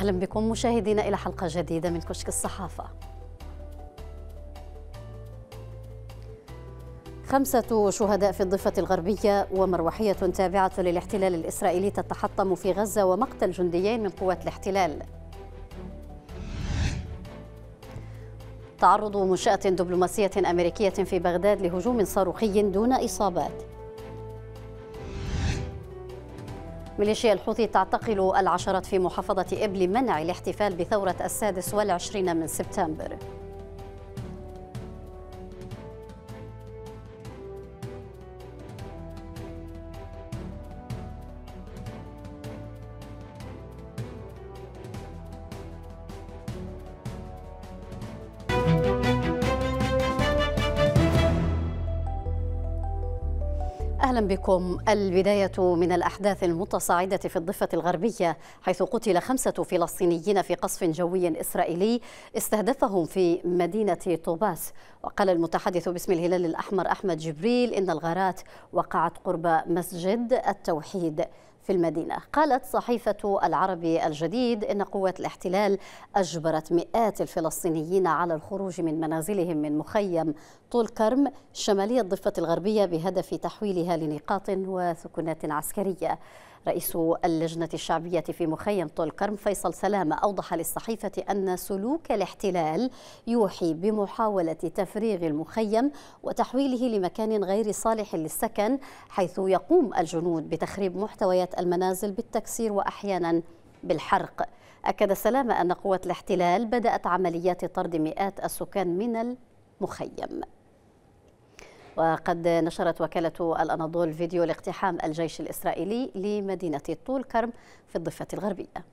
أهلا بكم مشاهدينا إلى حلقة جديدة من كشك الصحافة. خمسة شهداء في الضفة الغربية ومروحية تابعة للاحتلال الإسرائيلي تتحطم في غزة ومقتل جنديين من قوات الاحتلال. تعرض منشأة دبلوماسية أمريكية في بغداد لهجوم صاروخي دون إصابات. ميليشيا الحوثي تعتقل العشرات في محافظة إبل منع الاحتفال بثورة السادس والعشرين من سبتمبر. بكم البداية من الأحداث المتصاعدة في الضفة الغربية حيث قتل خمسة فلسطينيين في قصف جوي إسرائيلي استهدفهم في مدينة طوباس. وقال المتحدث باسم الهلال الأحمر أحمد جبريل إن الغارات وقعت قرب مسجد التوحيد. في المدينة. قالت صحيفة العربي الجديد إن قوات الاحتلال أجبرت مئات الفلسطينيين على الخروج من منازلهم من مخيم طول كرم شمالي الضفة الغربية بهدف تحويلها لنقاط وسكنات عسكرية. رئيس اللجنة الشعبية في مخيم طول كرم فيصل سلامة أوضح للصحيفة أن سلوك الاحتلال يوحي بمحاولة تفريغ المخيم وتحويله لمكان غير صالح للسكن حيث يقوم الجنود بتخريب محتويات المنازل بالتكسير وأحيانا بالحرق. أكد سلامة أن قوات الاحتلال بدأت عمليات طرد مئات السكان من المخيم. وقد نشرت وكالة الأناضول فيديو لاقتحام الجيش الإسرائيلي لمدينة طول كرم في الضفة الغربية.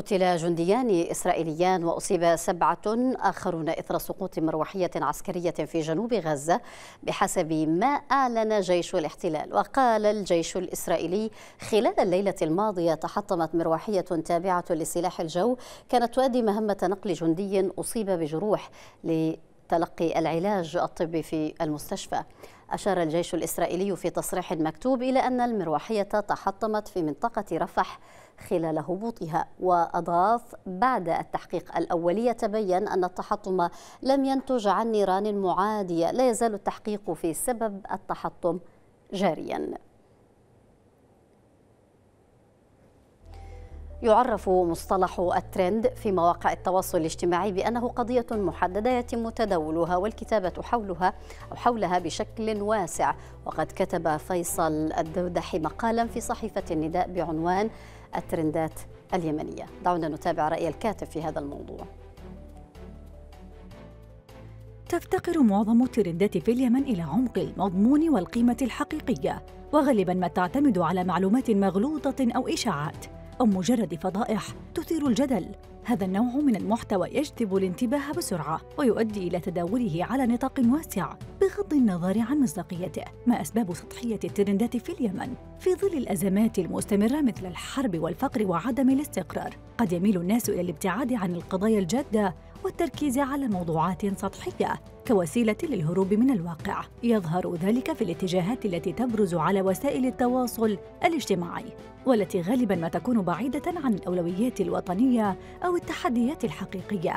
قتل جنديان إسرائيليان وأصيب سبعة آخرون إثر سقوط مروحية عسكرية في جنوب غزة بحسب ما أعلن جيش الاحتلال. وقال الجيش الإسرائيلي خلال الليلة الماضية تحطمت مروحية تابعة لسلاح الجو كانت تؤدي مهمة نقل جندي أصيب بجروح لتلقي العلاج الطبي في المستشفى. أشار الجيش الإسرائيلي في تصريح مكتوب إلى أن المروحية تحطمت في منطقة رفح خلال هبوطها وأضاف بعد التحقيق الأولي تبين أن التحطم لم ينتج عن نيران معادية لا يزال التحقيق في سبب التحطم جارياً. يعرف مصطلح الترند في مواقع التواصل الاجتماعي بأنه قضية محددة يتم تداولها والكتابة حولها أو حولها بشكل واسع. وقد كتب فيصل الدودحي مقالا في صحيفة النداء بعنوان الترندات اليمنية. دعونا نتابع رأي الكاتب في هذا الموضوع. تفتقر معظم الترندات في اليمن إلى عمق المضمون والقيمة الحقيقية وغالبا ما تعتمد على معلومات مغلوطة أو إشاعات أو مجرد فضائح تثير الجدل. هذا النوع من المحتوى يجذب الانتباه بسرعة ويؤدي إلى تداوله على نطاق واسع بغض النظر عن مصداقيته ما أسباب سطحية الترندات في اليمن. في ظل الأزمات المستمرة مثل الحرب والفقر وعدم الاستقرار قد يميل الناس إلى الابتعاد عن القضايا الجادة والتركيز على موضوعات سطحية كوسيلة للهروب من الواقع. يظهر ذلك في الاتجاهات التي تبرز على وسائل التواصل الاجتماعي والتي غالبا ما تكون بعيدة عن الأولويات الوطنية أو التحديات الحقيقية.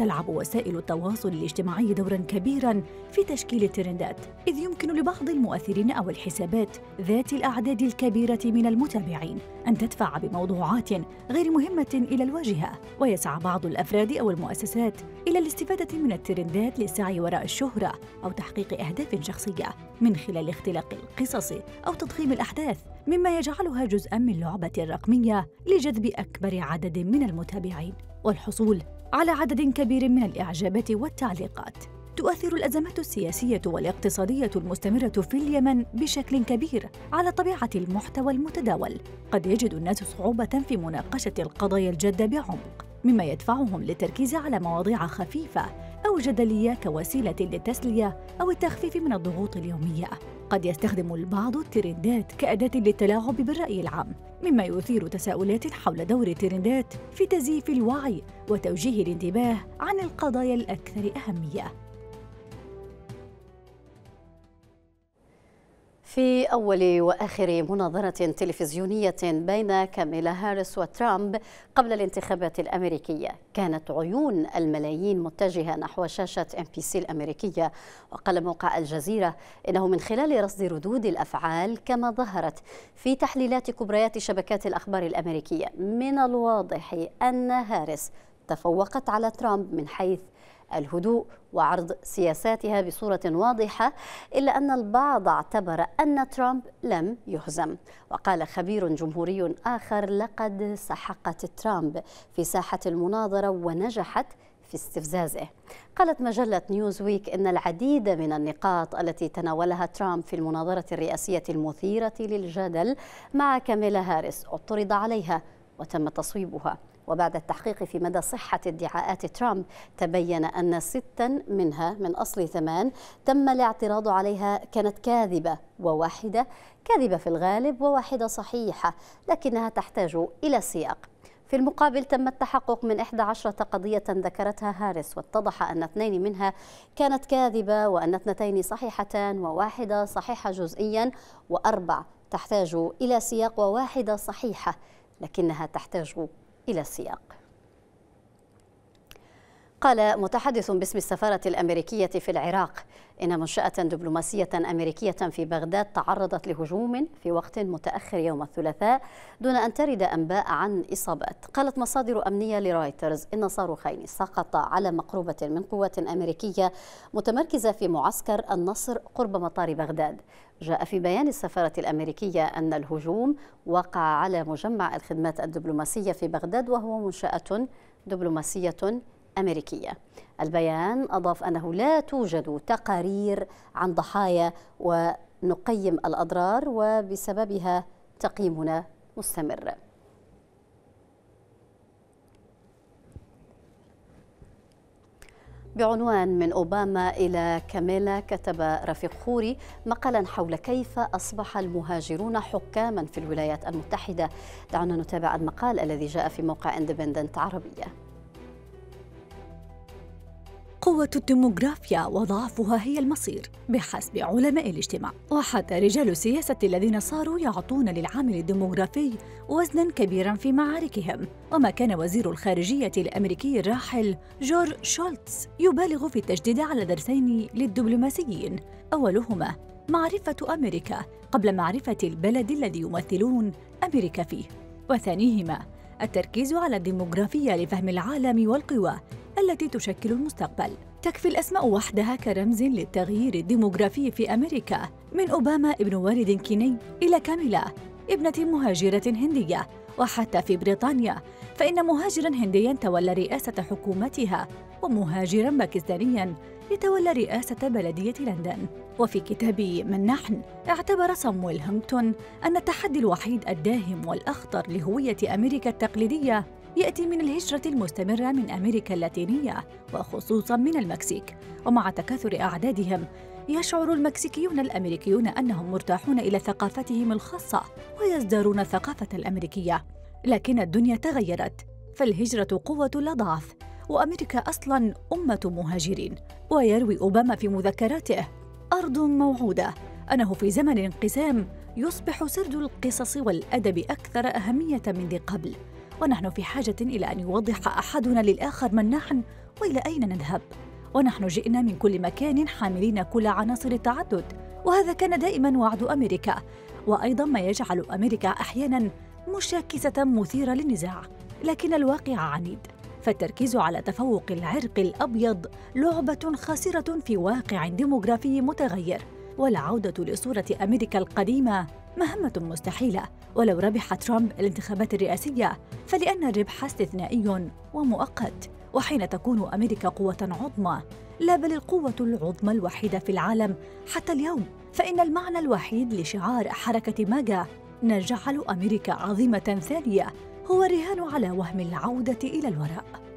تلعب وسائل التواصل الاجتماعي دورا كبيرا في تشكيل الترندات إذ يمكن لبعض المؤثرين أو الحسابات ذات الأعداد الكبيرة من المتابعين أن تدفع بموضوعات غير مهمة إلى الواجهة. ويسعى بعض الأفراد أو المؤسسات إلى الاستفادة من الترندات للسعي وراء الشهرة أو تحقيق أهداف شخصية من خلال اختلاق القصص أو تضخيم الأحداث مما يجعلها جزءا من لعبة رقمية لجذب أكبر عدد من المتابعين. والحصول على عدد كبير من الإعجابات والتعليقات. تؤثر الأزمات السياسية والاقتصادية المستمرة في اليمن بشكل كبير على طبيعة المحتوى المتداول. قد يجد الناس صعوبة في مناقشة القضايا الجادة بعمق مما يدفعهم للتركيز على مواضيع خفيفة أو جدلية كوسيلة للتسلية أو التخفيف من الضغوط اليومية. قد يستخدم البعض الترندات كأداة للتلاعب بالرأي العام مما يثير تساؤلات حول دور الترندات في تزييف الوعي وتوجيه الانتباه عن القضايا الأكثر أهمية. في أول وآخر مناظرة تلفزيونية بين كاميلا هاريس وترامب قبل الانتخابات الأمريكية. كانت عيون الملايين متجهة نحو شاشة إيه بي سي الأمريكية. وقال موقع الجزيرة إنه من خلال رصد ردود الأفعال كما ظهرت في تحليلات كبريات شبكات الأخبار الأمريكية. من الواضح أن هاريس تفوقت على ترامب من حيث الهدوء وعرض سياساتها بصورة واضحة إلا أن البعض اعتبر أن ترامب لم يهزم. وقال خبير جمهوري آخر لقد سحقت ترامب في ساحة المناظرة ونجحت في استفزازه. قالت مجلة نيوزويك إن العديد من النقاط التي تناولها ترامب في المناظرة الرئاسية المثيرة للجدل مع كاميلا هاريس اعترض عليها وتم تصويبها. وبعد التحقيق في مدى صحة ادعاءات ترامب تبين أن ستا منها من أصل ثمان تم الاعتراض عليها كانت كاذبة وواحدة كاذبة في الغالب وواحدة صحيحة لكنها تحتاج إلى سياق. في المقابل تم التحقق من 11 قضية ذكرتها هاريس واتضح أن اثنين منها كانت كاذبة وأن اثنتين صحيحتان وواحدة صحيحة جزئيا وأربع تحتاج إلى سياق وواحدة صحيحة لكنها تحتاج إلى السياق. قال متحدث باسم السفارة الأمريكية في العراق إن منشأة دبلوماسية أمريكية في بغداد تعرضت لهجوم في وقت متأخر يوم الثلاثاء دون أن ترد أنباء عن إصابات. قالت مصادر أمنية لرويترز إن صاروخين سقط على مقربة من قوات أمريكية متمركزة في معسكر النصر قرب مطار بغداد. جاء في بيان السفارة الأمريكية أن الهجوم وقع على مجمع الخدمات الدبلوماسية في بغداد وهو منشأة دبلوماسية أمريكية. البيان أضاف أنه لا توجد تقارير عن ضحايا ونقيم الأضرار وبسببها تقييمنا مستمر. بعنوان من أوباما إلى كاميلا كتب رفيق خوري مقالا حول كيف أصبح المهاجرون حكاما في الولايات المتحدة. دعونا نتابع المقال الذي جاء في موقع اندبندنت عربية. قوة الديموغرافيا وضعفها هي المصير بحسب علماء الاجتماع. وحتى رجال السياسة الذين صاروا يعطون للعامل الديموغرافي وزنا كبيرا في معاركهم. وما كان وزير الخارجية الأمريكي الراحل جورج شولتز يبالغ في التشديد على درسين للدبلوماسيين. أولهما معرفة أمريكا قبل معرفة البلد الذي يمثلون أمريكا فيه. وثانيهما التركيز على الديموغرافيا لفهم العالم والقوى التي تشكل المستقبل. تكفي الأسماء وحدها كرمز للتغيير الديموغرافي في أمريكا. من أوباما ابن والد كيني إلى كاميلا ابنة مهاجرة هندية. وحتى في بريطانيا فإن مهاجرا هنديا تولى رئاسة حكومتها ومهاجرا باكستانيا يتولى رئاسة بلدية لندن. وفي كتاب من نحن اعتبر صامويل هنتنغتون أن التحدي الوحيد الداهم والأخطر لهوية أمريكا التقليدية يأتي من الهجرة المستمرة من أمريكا اللاتينية وخصوصاً من المكسيك. ومع تكاثر أعدادهم يشعر المكسيكيون الأمريكيون أنهم مرتاحون إلى ثقافتهم الخاصة ويزدارون الثقافة الأمريكية. لكن الدنيا تغيرت فالهجرة قوة لا ضعف وأمريكا أصلاً أمة مهاجرين. ويروي أوباما في مذكراته أرض موعودة. أنه في زمن انقسام يصبح سرد القصص والأدب أكثر أهمية من ذي قبل. ونحن في حاجة إلى أن يوضح أحدنا للآخر من نحن وإلى أين نذهب؟ ونحن جئنا من كل مكان حاملين كل عناصر التعدد وهذا كان دائما وعد أمريكا. وأيضا ما يجعل أمريكا أحيانا مشاكسة مثيرة للنزاع لكن الواقع عنيد. فالتركيز على تفوق العرق الأبيض لعبة خاسرة في واقع ديموغرافي متغير. والعودة لصورة أمريكا القديمة مهمة مستحيلة. ولو ربح ترامب الانتخابات الرئاسية فلأن الربح استثنائي ومؤقت وحين تكون أمريكا قوة عظمى. لا بل القوة العظمى الوحيدة في العالم. حتى اليوم فإن المعنى الوحيد لشعار حركة ماجا نجعل أمريكا عظيمة ثانية هو الرهان على وهم العودة إلى الوراء.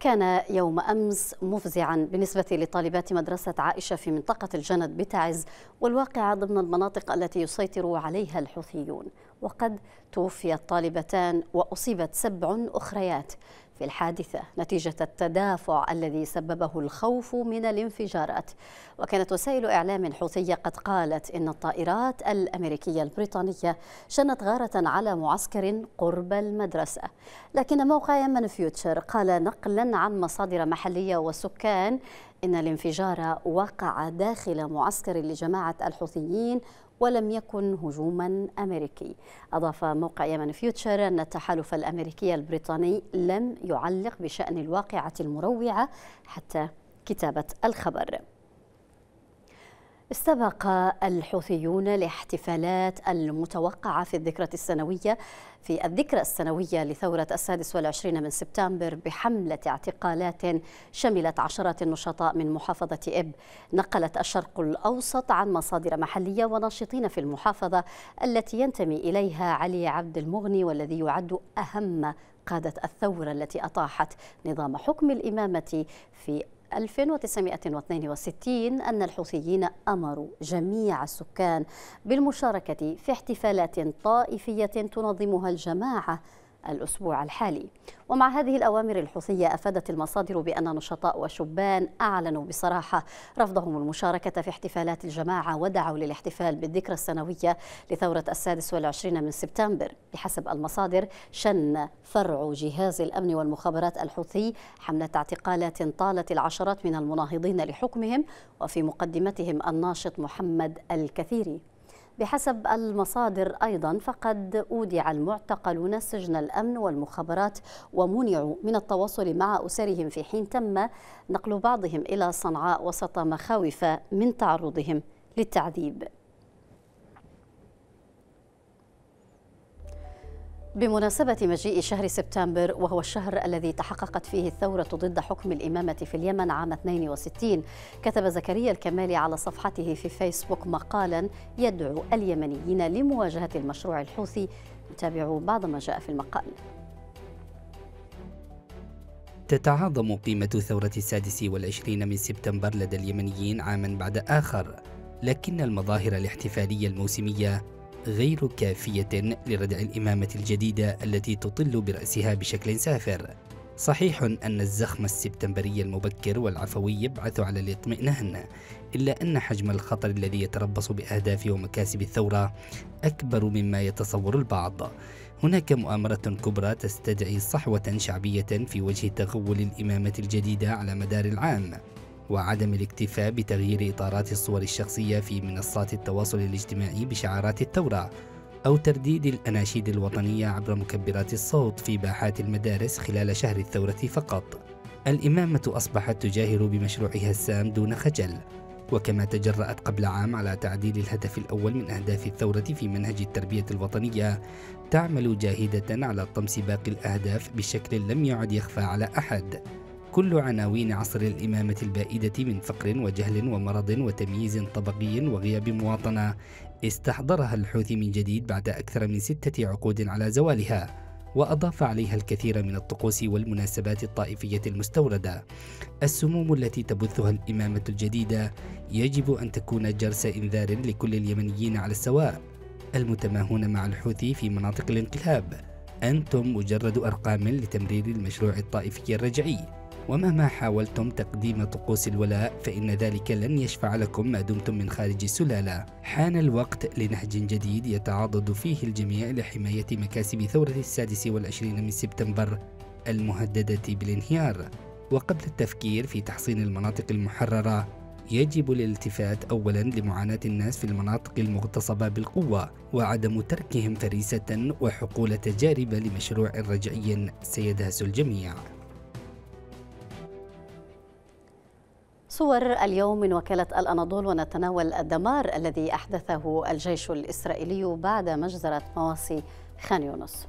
كان يوم أمس مفزعا بالنسبة لطالبات مدرسة عائشة في منطقة الجند بتعز والواقعة ضمن المناطق التي يسيطر عليها الحوثيون. وقد توفي الطالبتان وأصيبت سبع أخريات. في الحادثة نتيجة التدافع الذي سببه الخوف من الانفجارات. وكانت وسائل إعلام حوثية قد قالت إن الطائرات الأمريكية البريطانية شنت غارة على معسكر قرب المدرسة. لكن موقع يمن فيوتشر قال نقلا عن مصادر محلية وسكان إن الانفجار وقع داخل معسكر لجماعة الحوثيين ولم يكن هجوما أمريكي. أضاف موقع يمن فيوتشر أن التحالف الأمريكي البريطاني لم يعلق بشأن الواقعة المروعة حتى كتابة الخبر. استبق الحوثيون الاحتفالات المتوقعة في الذكرى السنوية في الذكرى السنوية لثورة السادس والعشرين من سبتمبر بحملة اعتقالات شملت عشرات النشطاء من محافظة إب. نقلت الشرق الأوسط عن مصادر محلية وناشطين في المحافظة التي ينتمي إليها علي عبد المغني والذي يعد أهم قادة الثورة التي أطاحت نظام حكم الإمامة في 1962 أن الحوثيين أمروا جميع السكان بالمشاركة في احتفالات طائفية تنظمها الجماعة الأسبوع الحالي. ومع هذه الأوامر الحوثية أفادت المصادر بأن نشطاء وشبان أعلنوا بصراحة رفضهم المشاركة في احتفالات الجماعة ودعوا للاحتفال بالذكرى السنوية لثورة السادس والعشرين من سبتمبر. بحسب المصادر شن فرع جهاز الأمن والمخابرات الحوثي حملة اعتقالات طالت العشرات من المناهضين لحكمهم وفي مقدمتهم الناشط محمد الكثيري. بحسب المصادر أيضا فقد أودع المعتقلون سجن الأمن والمخابرات ومنعوا من التواصل مع أسرهم في حين تم نقل بعضهم إلى صنعاء وسط مخاوف من تعرضهم للتعذيب. بمناسبة مجيء شهر سبتمبر وهو الشهر الذي تحققت فيه الثورة ضد حكم الإمامة في اليمن عام 62 كتب زكريا الكمالي على صفحته في فيسبوك مقالا يدعو اليمنيين لمواجهة المشروع الحوثي. نتابع بعض ما جاء في المقال. تتعاظم قيمة ثورة السادس والعشرين من سبتمبر لدى اليمنيين عاما بعد آخر لكن المظاهر الاحتفالية الموسمية غير كافية لردع الإمامة الجديدة التي تطل برأسها بشكل سافر. صحيح أن الزخم السبتمبري المبكر والعفوي يبعث على الاطمئنان، إلا أن حجم الخطر الذي يتربص بأهداف ومكاسب الثورة أكبر مما يتصور البعض. هناك مؤامرة كبرى تستدعي صحوة شعبية في وجه تغول الإمامة الجديدة على مدار العام. وعدم الاكتفاء بتغيير إطارات الصور الشخصية في منصات التواصل الاجتماعي بشعارات الثورة أو ترديد الأناشيد الوطنية عبر مكبرات الصوت في باحات المدارس خلال شهر الثورة فقط. الإمامة أصبحت تجاهر بمشروعها السام دون خجل، وكما تجرأت قبل عام على تعديل الهدف الأول من أهداف الثورة في منهج التربية الوطنية، تعمل جاهدة على طمس باقي الأهداف بشكل لم يعد يخفى على أحد. كل عناوين عصر الإمامة البائدة من فقر وجهل ومرض وتمييز طبقي وغياب مواطنة. استحضرها الحوثي من جديد بعد أكثر من ستة عقود على زوالها وأضاف عليها الكثير من الطقوس والمناسبات الطائفية المستوردة. السموم التي تبثها الإمامة الجديدة يجب أن تكون جرس إنذار لكل اليمنيين على السواء. المتماهون مع الحوثي في مناطق الانقلاب. أنتم مجرد أرقام لتمرير المشروع الطائفي الرجعي. ومهما حاولتم تقديم طقوس الولاء فإن ذلك لن يشفع لكم ما دمتم من خارج السلالة حان الوقت لنهج جديد يتعاضد فيه الجميع لحماية مكاسب ثورة السادس والعشرين من سبتمبر المهددة بالانهيار. وقبل التفكير في تحصين المناطق المحررة يجب الالتفات اولا لمعاناة الناس في المناطق المغتصبة بالقوة وعدم تركهم فريسة وحقول تجارب لمشروع رجعي سيدهس الجميع. صور اليوم من وكالة الأناضول ونتناول الدمار الذي أحدثه الجيش الإسرائيلي بعد مجزرة مواصي خان يونس.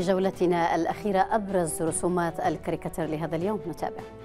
في جولتنا الأخيرة أبرز رسومات الكاريكاتير لهذا اليوم. نتابع.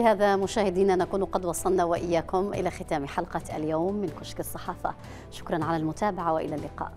بهذا مشاهدينا نكون قد وصلنا وإياكم إلى ختام حلقة اليوم من كشك الصحافة. شكرا على المتابعة وإلى اللقاء.